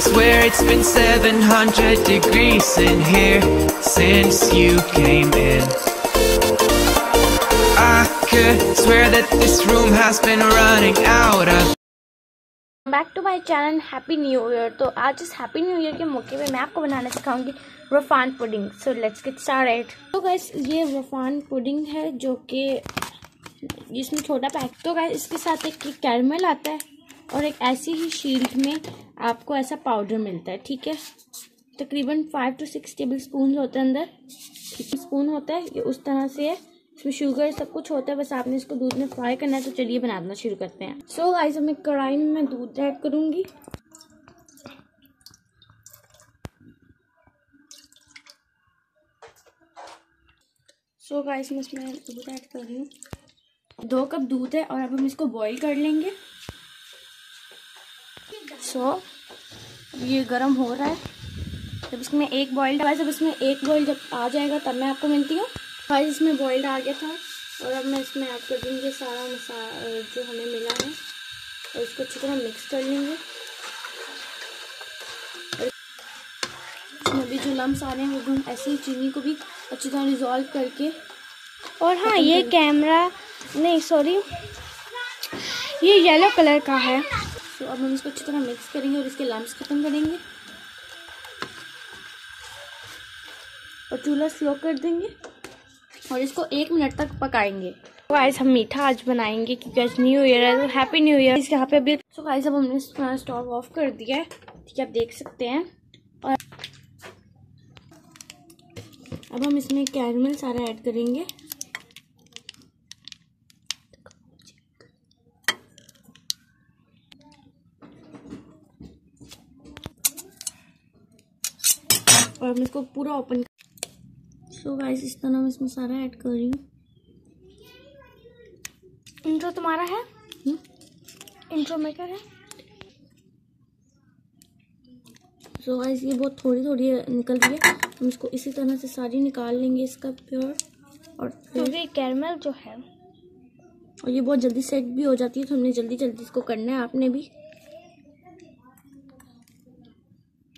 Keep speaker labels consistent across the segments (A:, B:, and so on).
A: swear it's been 700 degrees in here since you came in. Could swear that this room has been running out of.
B: Back to my channel happy new year तो आज इस happy new year के मौके पे मैं आपको बनाना सिखाऊँगी रफान pudding so let's get started तो गाइस ये रफान पुडिंग है जो कि जिसमें छोटा पैक तो गाइस इसके साथ एक कैरमल आता है और एक ऐसी ही शील्ड में आपको ऐसा पाउडर मिलता है, ठीक है? तकरीबन five to six tablespoon होते हैं अंदर. स्पून होता है, ये उस तरह से है। इसमें शुगर सब कुछ होता है बस आपने इसको दूध में फ्राई करना है तो चलिए बनाना शुरू करते हैं। सो so, गाइस अब मैं कढ़ाई में दूध ऐड करूँगी। सो so, गाइस मैं इसमें दूध ऐड कर रही हूँ। दो कप दूध है और अब हम इसको बॉईल कर लेंगे। सो so, ये गर्म हो रहा है। जब इसमें एक बॉयल डाला जब इसमें एक बॉइल जब आ जाएगा तब मैं आपको मिलती हूँ। गाइस इसमें बॉइल्ड आ गया था और अब मैं इसमें ऐड कर दूँगी सारा मसा जो हमें मिला है। और इसको अच्छी तरह मिक्स कर लेंगे। इसमें भी जो लम्स आ रहे हैं वो भी हम ऐसे ही चीनी को भी अच्छी तरह रिजॉल्व करके और हाँ ये कैमरा नहीं सॉरी ये येलो कलर का है। तो अब हम इसको अच्छी तरह मिक्स करेंगे और इसके लम्स ख़त्म करेंगे। और चूल्हा स्लो कर देंगे। और इसको एक मिनट तक पकाएँगे। तो गाइस हम मीठा आज बनाएँगे क्योंकि आज न्यू ईयर है तो हैप्पी न्यू ईयर इसके यहाँ पे अभी तो गाइस अब हमने स्टोव ऑफ़ कर दिया है। ठीक है, आप देख सकते हैं। और अब हम इसमें कैरमल सारा ऐड करेंगे। और हम इसको पूरा ओपन सो गाइस इस तरह मैं इसमें सारा ऐड कर रही हूँ। इंट्रो तुम्हारा है? इंट्रो मेकर है? सो so गाइस ये बहुत थोड़ी थोड़ी निकल रही है। हम इसको इसी तरह से सारी निकाल लेंगे इसका प्योर और फिर कैरमल जो है। और ये बहुत जल्दी सेट भी हो जाती है तो हमने जल्दी जल्दी इसको करना है आपने भी।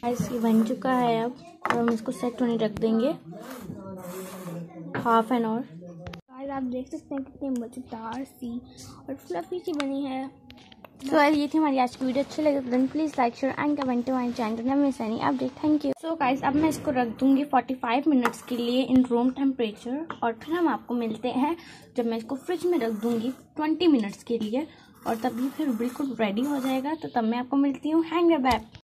B: आइस ये बन चुका है अब और हम इसको सेट होने रख देंगे। हाफ़ एन आवर गाइस आप देख सकते हैं कितनी मज़ेदार सी और फ्लफी सी बनी है। तो गाइस ये थी हमारी आज की वीडियो। अच्छी लगे तो then please like share and comment to my channel never miss any update thank you so guys अब मैं इसको रख दूँगी 45 मिनट्स के लिए इन रूम टेम्परेचर और फिर हम आपको मिलते हैं जब मैं इसको फ्रिज में रख दूँगी 20 मिनट्स के लिए और तभी फिर बिल्कुल रेडी हो जाएगा। तो तब मैं आपको मिलती हूँ। Hanger back